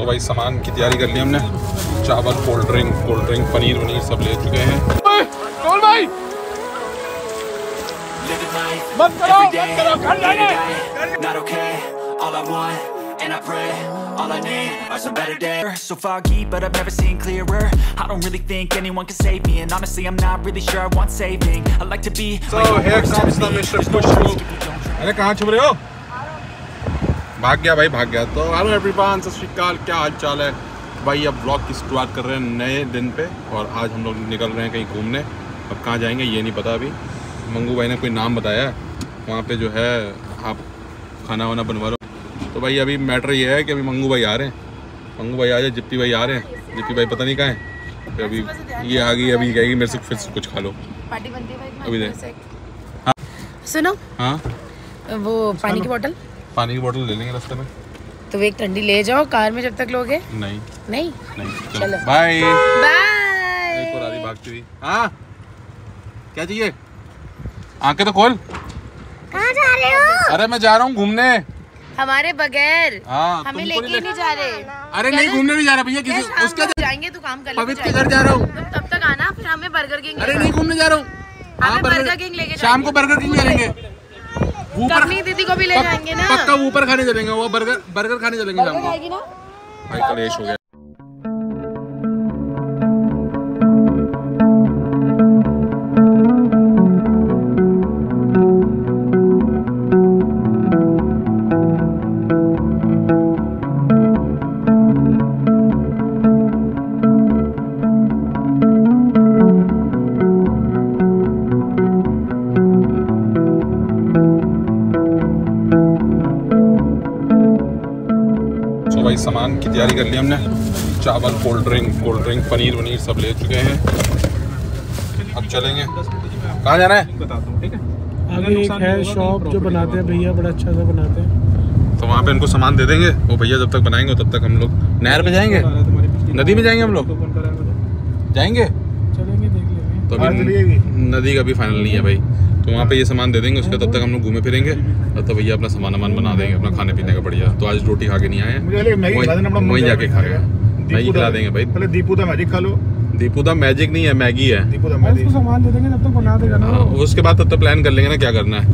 तो भाई सामान की तैयारी कर ली हमने चावल कोल्ड ड्रिंक कोल्ड ड्रिंक पनीर वनीर सब ले चुके हैं कौन भाई मत करो मत करो घर जाने all I want, and I pray All I need are some better days So foggy, but I've never seen clearer I don't really think anyone can save me And honestly, I'm not really sure I want saving I like to be So here comes the no Push Through. you अरे कहाँ छुप रहे हो भाग गया भाई भाग गया। तो हेलो एवरीवन सत श्रीकाल क्या हाल चाल है? भाई अब ब्लॉग की शुरुआत कर रहे हैं नए दिन पे और आज हम लोग निकल रहे हैं कहीं घूमने। अब कहाँ जाएँगे ये नहीं पता अभी। मंगू भाई ने कोई नाम बताया है। वहाँ पे जो है आप खाना वाना बनवा लो। तो भाई अभी मैटर ये है कि अभी मंगू भाई आ रहे हैं। मंगू भाई आ जाए जिप्पी भाई आ रहे हैं। जिप्पी भाई पता नहीं कहाँ है। तो अभी ये आ गई अभी कहेगी मेरे से फिर से कुछ खा लो। पार्टी बनती है भाई अभी एक। सुनो। हाँ। वो पानी की बोतल पानी की बोतल ले लेंगे रास्ते में? तो एक ठंडी ले जाओ कार में जब तक लोगे। नहीं। नहीं? नहीं चलो। बाय बाय एक और आधी भागती हुई। हाँ। क्या चाहिए? आँखें तो खोल। कहाँ जा रहे हो? अरे मैं जा रहा हूँ घूमने। हमारे बगैर। हाँ हमें लेके नहीं नहीं जा रहे। अरे नहीं घूमने नहीं जा रहा भैया किसी उसका जाएँगे तो काम कर पवित्र के घर जा रहा हूँ। तब तक आना फिर हमें बर्गर किंग अरे नहीं घूमने जा रहा हूँ। हाँ, बर्गर- किंग लेके शाम को बर्गर किंग ऊपर कमनी दीदी को भी ले जाएँगे ना। पक्का ऊपर खाने चलेंगे वो बर्गर बर्गर खाने चलेंगे भाई कलेश हो गया। कर ली हमने। चावल कोल्ड ड्रिंक कोल्ड ड्रिंक पनीर वनीर सब ले चुके हैं। अब चलेंगे। कहाँ जाना है? आगे एक है शॉप जो बनाते हैं भैया बड़ा अच्छा सा बनाते हैं। तो वहाँ पे उनको सामान दे देंगे। वो भैया जब तक बनाएँगे तब तक हम लोग नहर पे जाएँगे। नदी में जाएँगे हम लोग? जाएँगे? चलेंगे देख लेंगे। तो अभी नदी का भी फाइनल नहीं है भाई। तो वहाँ पे ये सामान दे देंगे उसके तब तक हम लोग घूमे फिरेंगे। और तो भैया अपना सामान वामान बना देंगे अपना खाने पीने का बढ़िया। तो आज रोटी खा के नहीं आए हैं। वहीं जाके आएगा। खाएगा मैगी खिला देंगे भाई। पहले दीपू दा मैजिक खा लो। दीपू दा मैजिक नहीं है मैगी है। दीपू दा और मैजिक उसको सामान दे देंगे तब तक बना देगा ना। हाँ, उसके बाद तब तक प्लान कर लेंगे ना क्या करना है।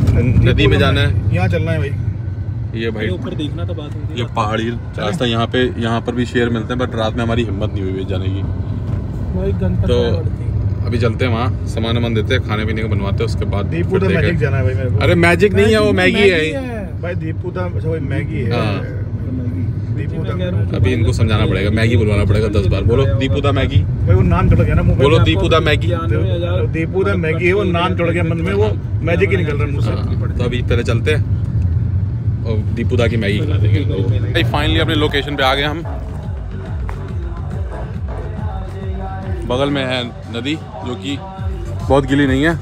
नदी में जाना है। यहाँ चलना है भाई। ये भाई ऊपर देखना तो बात होगी ये पहाड़ी रास्ता यहाँ पे यहाँ पर भी शेर मिलते हैं बट रात में हमारी हिम्मत नहीं हुई जाने की। तो। अभी चलते हैं वहाँ सामान वामान देते हैं खाने पीने का बनवाते हैं उसके बाद। मैजिक जाना है भाई मेरे को। अरे मैजिक नहीं है वो मैगी है। भाई दीपू दा अच्छा मैगी है। हाँ। दीपू दा अभी इनको समझाना पड़ेगा मैगी बुलवाना पड़ेगा दस बार। बोलो दीपू दा मैगी भाई वो नाम चढ़ गया ना बोलो दीपू दा मैगी तो दीपू दा मैगी है वो नाम चढ़ गया मन में वो मैजिक ही निकल रहा है मुँह हाँ, तो अभी पहले चलते हैं। और दीपू दा की मैगी खिला देंगे। फाइनली अपने लोकेशन पे आ गए हम। बगल में है नदी, जो कि बहुत गिली नहीं है।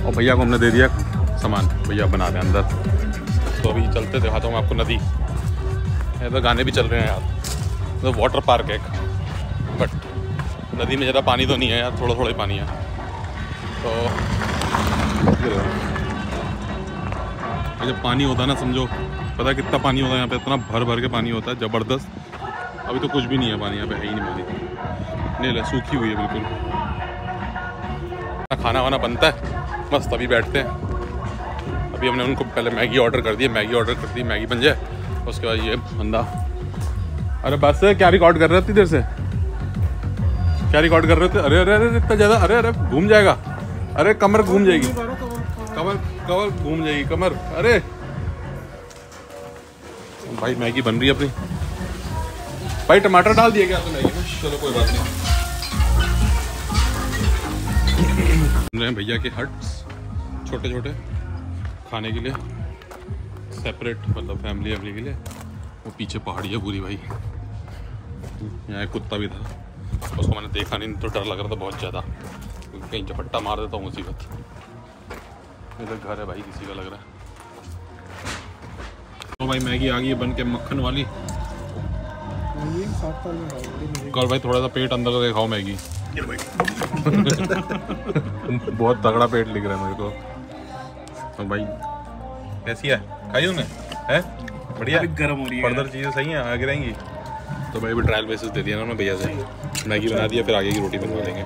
और भैया को हमने दे दिया सामान। भैया बना रहे हैं अंदर। तो अभी चलते दिखाता हूँ आपको नदी। ये तो गाने भी चल रहे हैं यार। तो वाटर पार्क है बट नदी में ज़्यादा पानी तो नहीं है यार थोड़ा थोड़ा ही पानी है। तो जब पानी होता है ना, समझो। पता कितना पानी होता है यहाँ पे? इतना भर भर के पानी होता है, ज़बरदस्त। अभी तो कुछ भी नहीं है पानी यहाँ पे, है ही नहीं पानी। ले सूखी हुई है बिल्कुल। खाना वाना बनता है। मस्त, अभी बैठते हैं। अभी हमने उनको पहले मैगी ऑर्डर कर दी है मैगी ऑर्डर कर दी, मैगी बन जाए। उसके बाद ये बंदा। अरे बस, क्या रिकॉर्ड कर रहे थे इधर से? क्या रिकॉर्ड कर रहे थे? अरे अरे अरे इतना ज़्यादा, अरे अरे, घूम जाएगा। अरे, कमर घूम जाएगी। कमर कमर घूम जाएगी, कमर। अरे! भाई, मैगी बन रही है अपनी। भाई, टमाटर डाल दिया क्या तो मैगी में? चलो, कोई बात नहीं। रहे हैं भैया के हट्स छोटे छोटे खाने के लिए सेपरेट मतलब फैमिली वैमिली के लिए। वो पीछे पहाड़ी है पूरी भाई। यहाँ एक कुत्ता भी था। उसको मैंने देखा नहीं तो डर लग रहा था बहुत ज़्यादा। कहीं झपट्टा मार देता हूँ मुसीबत इधर घर है भाई किसी का लग रहा है। तो भाई मैगी आ गई है बन के मक्खन वाली। कल भाई थोड़ा सा पेट अंदर करके खाओ मैगी। बहुत तगड़ा पेट लिख रहा है मेरे को। तो भाई कैसी है? खाई तूने है? बढ़िया। गर्म हो रही है। फर्दर चीज़ें सही हैं आगे रहेंगी। तो भाई भी ट्रायल बेसिस दे दिया ना उन्होंने भैया से। मैगी बना दिया फिर आगे की रोटी बनवा लेंगे।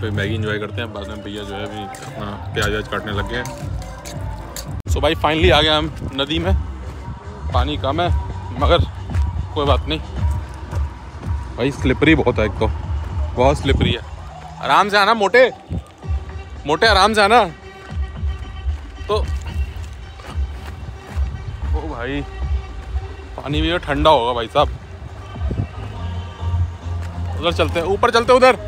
फिर मैगी इंजॉय करते हैं बाद में भैया जो है अभी अपना प्याज व्याज काटने लग गए हैं। सो भाई फाइनली आ गया हम नदी में। पानी कम है मगर कोई बात नहीं। भाई स्लिपरी बहुत है एक तो। बहुत स्लिपरी है। आराम से आना मोटे। मोटे आराम से आना। तो ओ भाई पानी भी ठंडा होगा भाई साहब। उधर चलते हैं ऊपर चलते हैं उधर।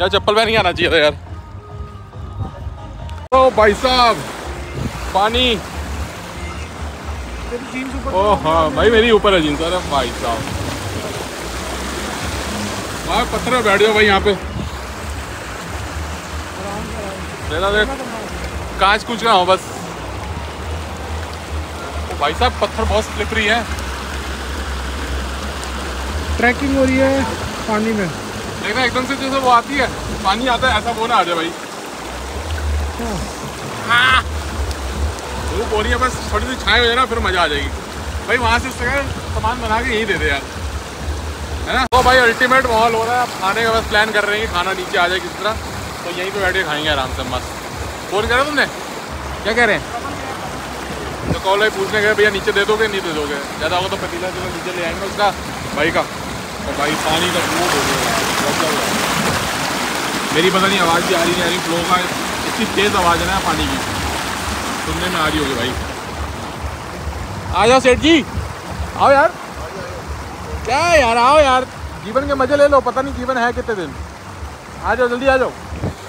यार चप्पल पहन के आना चाहिए था यार। ओ भाई साहब पानी। ओ हाँ भाई मेरी ऊपर है जींस अरे भाई साहब। भाई पत्थर बैठ जाओ भाई यहाँ पे। देख कांच कुछ ना हो बस। भाई साहब पत्थर बहुत स्लिपरी है। ट्रैकिंग हो रही है पानी में। देखना एकदम से जैसे वो आती है पानी आता है ऐसा वो ना आ जाए भाई। हाँ। धूप हो रही है बस थोड़ी सी छाए हो जाए ना फिर मज़ा आ जाएगी। भाई वहाँ से सामान बना के यहीं दे दे यार। है ना? तो भाई अल्टीमेट माहौल हो रहा है खाने का बस प्लान कर रहे हैं खाना नीचे आ जाए किस तरह। तो यहीं पे बैठ के खाएँगे आराम से, मस्त। फ़ोन करा तुमने? क्या कह रहे हैं? तो कॉल भाई पूछने गए, भैया नीचे दे दोगे, नहीं दे दोगे? ज़्यादा होगा तो पतीला जो नीचे ले आएँगे उसका, भाई का। और भाई पानी का फ्लो हो गया मेरी पता नहीं आवाज़ भी आ रही नहीं आ रही फ्लो का इतनी तेज़ आवाज़ है ना पानी की। सुनने में आ रही होगी भाई। आ जाओ सेठ जी। आओ यार। क्या यार? आओ यार। जीवन के मज़े ले लो, पता नहीं जीवन है कितने दिन। आ जाओ, जल्दी आ जाओ।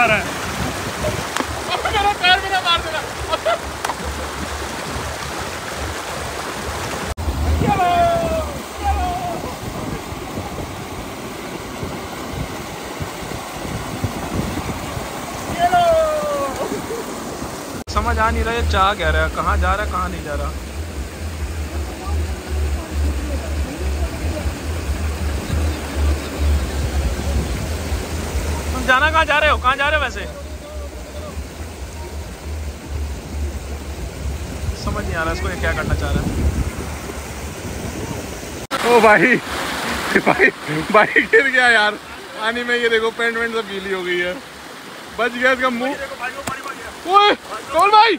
ला रहा है। समझ आ नहीं रहा ये चाह कह रहा है, कहाँ जा रहा है, कहाँ नहीं जा रहा। जाना कहाँ जा रहे हो? कहाँ जा रहे हो वैसे? समझ नहीं आ रहा इसको ये क्या करना चाह रहा है। ओ भाई भाई भाई गिर गया यार। पानी में ये देखो पेंट वेंट सब गीली हो गई है। बच गया इसका मुँह। ओए कौन भाई?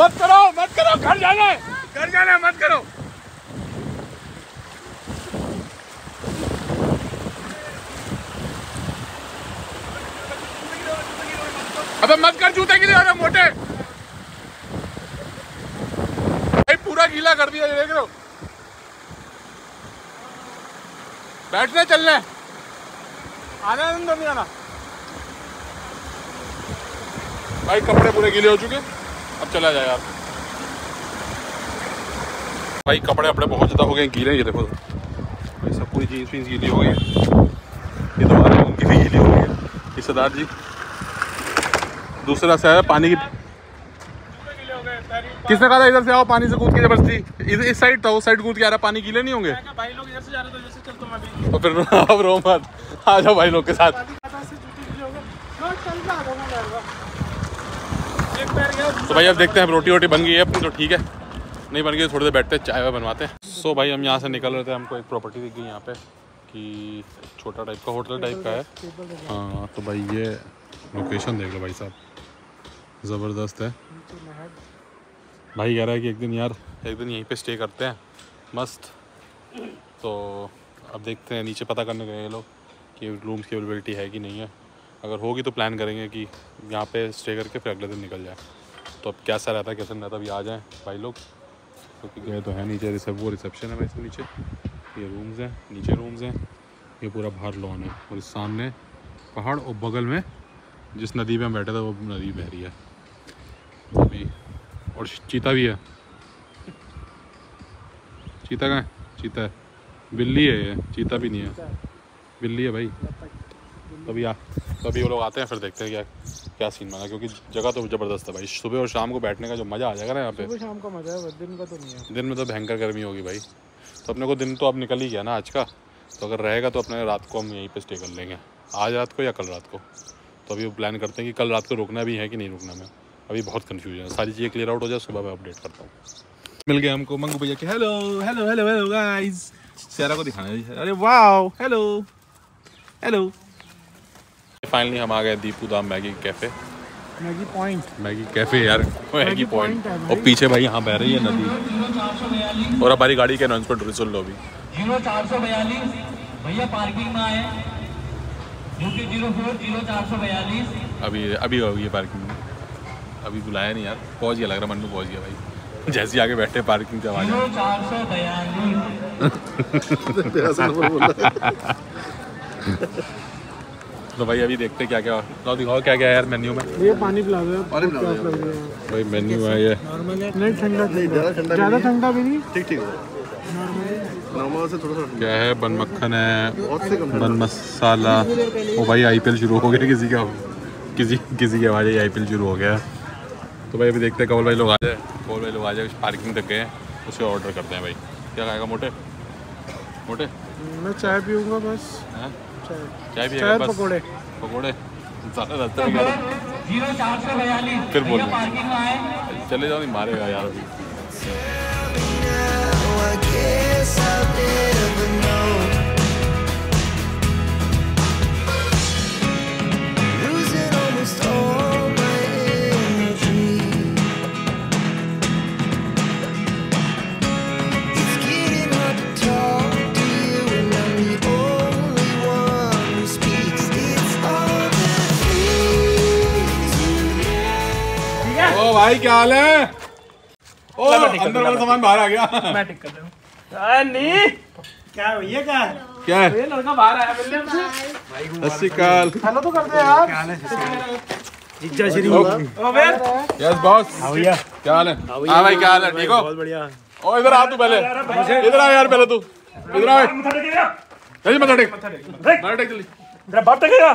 मत करो मत करो घर जाना। है घर जाना है मत करो। अबे मत कर, जूते के लिए अरे मोटे। भाई, पूरा गीला कर दिया देख रहे हो बैठने, चलने। आना अंदर नहीं आना। भाई, कपड़े पूरे गीले हो चुके अब चला जाए यार। भाई, कपड़े अपने बहुत ज़्यादा हो गए गीले ये देखो। भाई, सब पूरी जीन्स वीन्स गीली हो गई है। ये तो हमारे उनकी भी गीली हो गई है। सरदार जी दूसरा से है पानी की किसने कहा था इधर से आओ पानी से कूद के ज़बरदस्ती? इस, इस साइड था उस साइड कूद के आ रहा पानी गीले नहीं होंगे? भाई लोग इधर से जा रहे तो तो फिर अब रो मत। आ जाओ भाई लोग के साथ। तो भाई अब देखते हैं रोटी वोटी बन गई है अपनी तो ठीक है। नहीं बन गई तो थोड़ी देर बैठते हैं चाय वाय बनवाते हैं। सो भाई हम यहाँ से निकल रहे थे हमको एक प्रॉपर्टी दिख गई यहाँ पे कि छोटा टाइप का होटल टाइप का है। हाँ तो भाई ये लोकेशन देख लो भाई साहब। ज़बरदस्त है। भाई कह रहा है कि एक दिन यार एक दिन यहीं पे स्टे करते हैं। मस्त। तो अब देखते हैं नीचे पता करने गए ये लोग कि रूम्स की अवेलेबिलिटी है कि नहीं है। अगर होगी तो प्लान करेंगे कि यहाँ पे स्टे करके फिर अगले दिन निकल जाए। तो अब कैसा रहता है कैसा नहीं रहता अभी आ जाएँ भाई लोग। क्योंकि तो गए तो है नीचे रिसेप वो रिसेप्शन है भाई इसके नीचे। ये रूम्स हैं नीचे रूम्स हैं। ये पूरा बाहर लॉन है और इस सामने पहाड़ और बगल में जिस नदी में हम बैठे थे वो नदी बह रही है। और चीता भी है। चीता कहाँ है? चीता है। बिल्ली है ये चीता भी नहीं है। बिल्ली है भाई। तभी आ तभी वो लोग आते हैं फिर देखते हैं क्या क्या सीन बना क्योंकि जगह तो ज़बरदस्त है भाई। सुबह और शाम को बैठने का जो मज़ा आ जाएगा ना यहाँ पे। सुबह शाम का मज़ा है दिन का तो नहीं है। दिन में तो भयंकर गर्मी होगी भाई। तो अपने को दिन तो अब निकल ही गया ना आज का। तो अगर रहेगा तो अपने रात को हम यहीं पर स्टे कर लेंगे। आज रात को या कल रात को। तो अभी वो प्लान करते हैं कि कल रात को रुकना भी है कि नहीं रुकना में अभी बहुत कन्फ्यूज़न है। सारी चीज़ें क्लियर आउट हो जाए सुबह मैं अपडेट करता हूँ। मिल गया हमको। मंगू भैया के hello hello hello hello guys Saira को दिखाना है। अरे वाओ हेलो हेलो फाइनली हम आ गए दीपू धाम Maggi cafe Maggi point Maggi cafe यार। Maggi point. और पीछे भाई यहाँ बह रही है नदी। और हमारी गाड़ी के अनाउंसमेंट सुन लो अभी। ज़ीरो चार सौ बयालीस भैया पार्किंग में आए। ज़ीरो फोर ज़ीरो चार सौ बयालीस। अभी अभी होगी पार्किंग अभी बुलाया नहीं यार। पहुँच गया लग रहा मन्नू पहुँच गया भाई। जैसे ही आगे बैठे पार्किंग से आवाज़। चार सौ तो भाई अभी देखते क्या क्या तो दिखाओ क्या क्या है यार मेन्यू में। ये पानी पिला दो यार। लग रही है भाई मेन्यू है ये। नॉर्मल है। नहीं ठंडा नहीं ज़्यादा ठंडा ज़्यादा ठंडा भी नहीं? ठीक ठीक। नॉर्मल से थोड़ा सा क्या है? बन मक्खन है। बन मसाला। ओ भाई आईपीएल शुरू हो गया। किसी का किसी किसी की आवाज़ आई आईपीएल शुरू हो गया। तो भाई अभी देखते हैं कवल भाई लोग आ जाए। कवल भाई लोग आ जाए पार्किंग तक गए उसे ऑर्डर करते हैं भाई। क्या खाएगा मोटे? मोटे? मैं चाय पीऊँगा बस। हैं? चाय। चाय भी चाय बस? पकौड़े। पकौड़े? ज़्यादा रास्ते में गए ज़ीरो चार सौ बयालीस। फिर बोल। चले जाओ नहीं मारेगा यार अभी। भाई क्या हाल है? ओ अंदर वाला सामान बाहर आ गया। मैं टिक कर दूँ नहीं क्या भैया क्या है क्या? है? ये लड़का बाहर आया मिलने मुझे अस्सी काल हेलो तो कर दे यार जीजा श्री यस बॉस भैया क्या हाल है? हाँ भाई क्या हाल है? ठीक हो? बहुत बढ़िया। ओ इधर आ तू पहले। इधर आ यार पहले तू। इधर आ। जल्दी मत टेक मत टेक। जल्दी तेरा बाप टकेगा?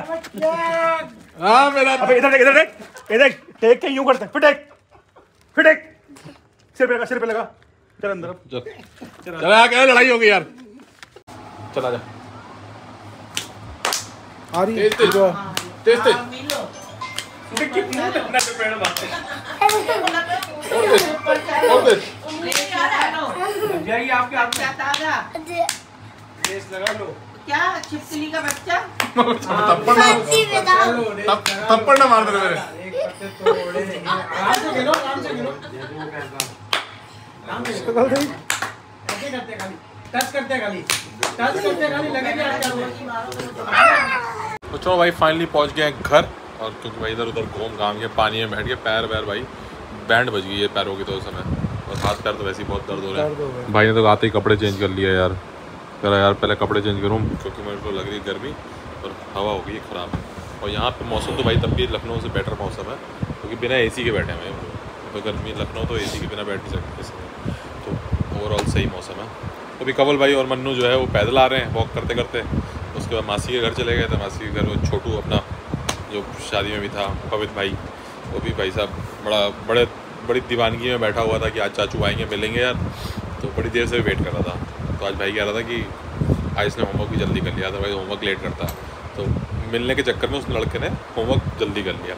हाँ मेरा अबे इधर देख इधर देख ये देख टेक के यूँ करते हैं, फिर टेक। फिर एक सिर पे लगा सिर पे लगा। चल अंदर। अब। चल। चल आ क्या लड़ाई हो गई यार। चला जा आ रही है। तेज तेज। तेज तेज। और तेज और तेज जाइए आपके हाथ में। ताज़ा केस लगा लो। क्या? छिपकली का बच्चा? थप्पड़ ना थप- थप्पड़ ना मार दे मेरे। तो चलो भाई फाइनली पहुँच गए हैं घर और क्योंकि भाई इधर उधर घूम घाम के पानी में बैठ के पैर वैर भाई बैंड बज गई है पैरों की तो उस समय। और हाथ पैर तो वैसे ही बहुत दर्द हो रहा है। भाई ने तो आते ही कपड़े चेंज कर लिए यार। कह रहा यार पहले कपड़े चेंज करूँ क्योंकि मेरे को लग रही है गर्मी और हवा हो गई है ख़राब। और यहाँ पे मौसम तो भाई तब भी लखनऊ से बेटर मौसम है क्योंकि बिना एसी के बैठे हैं लोग। तो गर्मी लखनऊ तो एसी के बिना बैठ नहीं सकते इसमें तो ओवरऑल सही मौसम है। अभी कवल भाई और मन्नू जो है वो पैदल आ रहे हैं वॉक करते करते। उसके बाद मासी के घर चले गए थे। मासी के घर वो छोटू अपना जो शादी में भी था, पवित भाई, वो भी भाई साहब बड़ा, बड़े, बड़ी दीवानगी में बैठा हुआ था कि आज चाचू आएँगे, मिलेंगे यार। तो बड़ी देर से वेट कर रहा था। तो आज भाई कह रहा था कि आज इसने होमवर्क भी जल्दी कर लिया था, भाई होमवर्क लेट करता। तो मिलने के चक्कर में उस लड़के ने होमवर्क जल्दी कर लिया।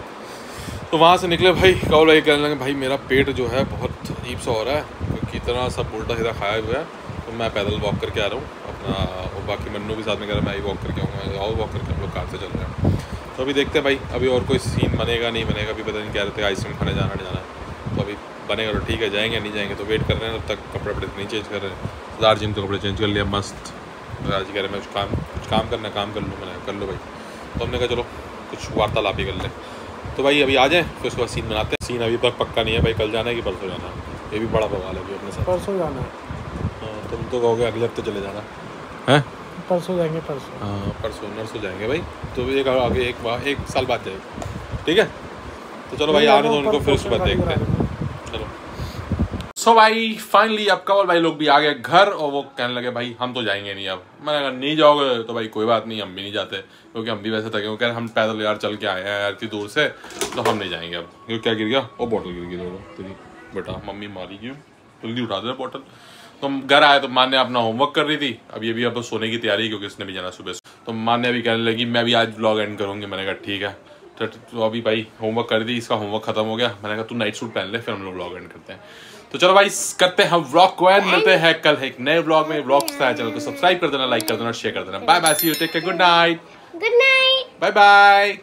तो वहाँ से निकले भाई, कौल भाई कहने लगे, भाई, मेरा पेट जो है बहुत अजीब सा हो रहा है, क्योंकि इतना सब उल्टा सीधा खाया हुआ है तो मैं पैदल वॉक करके आ रहा हूँ, अपना, और बाकी मन्नू भी साथ में कह रहा है, मैं ही वॉक करके आऊँगा, आओ वॉक करके हम लोग कार से चल रहे हैं। तो अभी देखते हैं भाई, अभी और कोई सीन बनेगा, नहीं बनेगा, अभी पता नहीं कह रहे थे आइसक्रीम खाने जाना, नहीं जाना तो अभी बनेगा तो ठीक है, जाएँगे, नहीं जाएँगे तो वेट कर रहे हैं तब तक कपड़े वपड़े नहीं चेंज कर रहे हैं। ने तो कपड़े चेंज कर लिया मस्त। सरदार जी कह रहे हैं, मैं कुछ काम कुछ काम करना काम कर लूँ, मैंने कर लो भाई। तो हमने कहा, चलो, कुछ वार्तालाप ही कर लें। तो भाई अभी आ जाए फिर उसके बाद सीन बनाते हैं। सीन अभी तक पक्का नहीं है भाई कल जाना है कि परसों जाना है? ये भी बड़ा बवाल है अभी अपने साथ। परसों जाना है। हाँ, तुम तो कहोगे अगले हफ़्ते चले जाना। है? परसों जाएँगे परसों। हाँ परसों नरसों जाएँगे भाई। तो एक आगे एक बार एक साल बाद जाएगा। ठीक है? तो चलो भाई आने दो उनको फिर उसके बाद देखते हैं। सो भाई फाइनली अब कवल भाई लोग भी आ गए घर और वो कहने लगे भाई हम तो जाएँगे नहीं अब। मैंने अगर नहीं जाओगे तो भाई कोई बात नहीं हम भी नहीं जाते क्योंकि हम भी वैसे थके क्योंकि हम पैदल यार चल के आए हैं यार इतनी दूर से तो हम नहीं जाएँगे अब। क्योंकि क्या गिर गया? वो बॉटल गिर गई दोनों तेरी बेटा मम्मी मारी क्यों? जल्दी उठा दे बॉटल तो घर आए तो मान ने अपना होमवर्क कर रही थी। अब ये भी अब सोने की तैयारी क्योंकि इसने भी जाना सुबह। तो मान ने अभी कहने लगी मैं भी आज ब्लॉग एंड करूँगी। मैंने कहा ठीक है। तो, तो अभी भाई होमवर्क कर दी इसका होमवर्क खत्म हो गया। मैंने कहा तू नाइट सूट पहन ले फिर हम लोग ब्लॉग एंड करते हैं। तो चलो भाई करते हैं हम व्लॉग को एंड मिलते हैं कल एक नए व्लॉग में। व्लॉग चैनल को सब्सक्राइब कर देना लाइक कर देना शेयर कर देना। Bye bye see you take good night good night bye bye